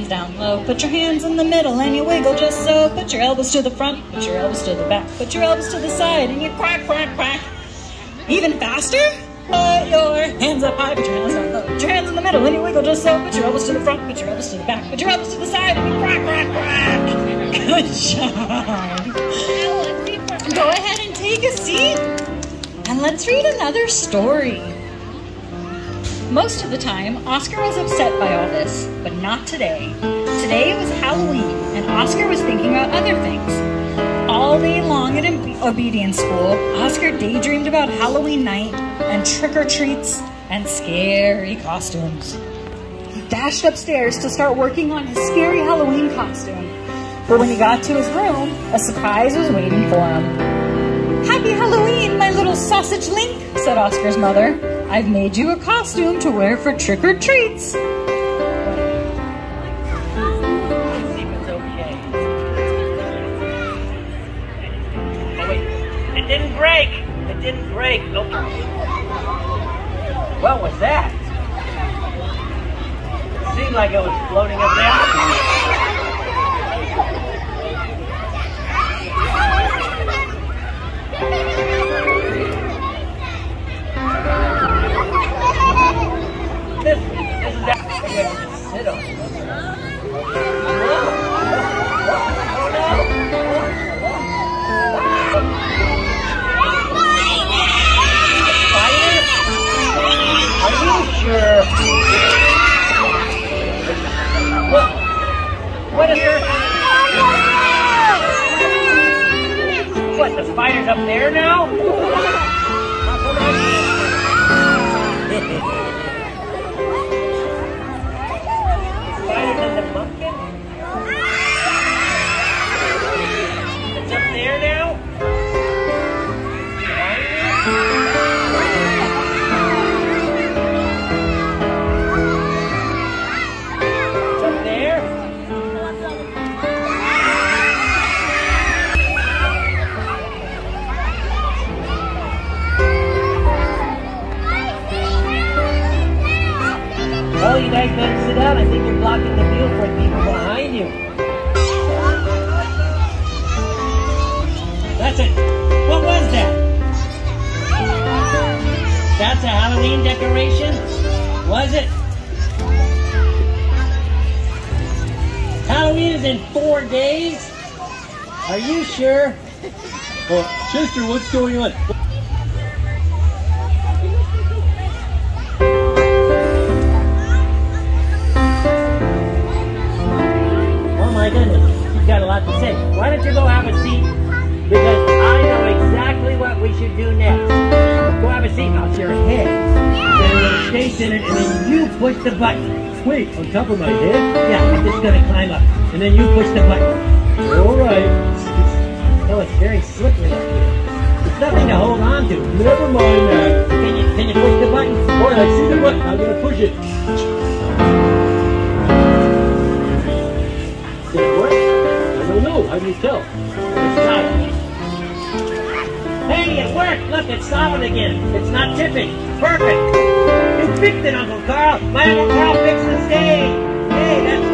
hands down low. Put your hands in the middle and you wiggle just so. Put your elbows to the front, put your elbows to the back. Put your elbows to the side and you quack, quack, quack. Even faster? Put your hands up high, put your hands down low. Put your hands in the middle and you wiggle just so. Put your elbows to the front, put your elbows to the back. Put your elbows to the side and you quack, quack, quack. Good job. Go ahead and take a seat and let's read another story. Most of the time, Oscar was upset by all this, but not today. Today was Halloween, and Oscar was thinking about other things. All day long at obedience school, Oscar daydreamed about Halloween night and trick or treats and scary costumes. He dashed upstairs to start working on his scary Halloween costume. But when he got to his room, a surprise was waiting for him. Happy Halloween, my little sausage link, said Oscar's mother. I've made you a costume to wear for trick or treats. It didn't break. It didn't break. Nope. What was that? It seemed like it was floating up there. What is there? What, the spider's up there now? Guys better sit down. I think you're blocking the view for people behind you. That's it. What was that? That's a Halloween decoration? Was it? Halloween is in four days? Are you sure? Well, Chester, what's going on? Got a lot to say. Why don't you go have a seat? Because I know exactly what we should do next. Go have a seat. I'll your head. And stay centered, and then you push the button. Wait, on top of my head? Yeah, I'm just gonna climb up. And then you push the button. Alright. Oh, it's very slippery up here. There's nothing to hold on to. Never mind that. Can you, can you push the button? Alright, I see the button. I'm gonna push it. How do you tell? Hey, it worked! Look, it's solid again. It's not tipping. Perfect! You fixed it, Uncle Carl! My Uncle Carl fixed the stage! Hey, that's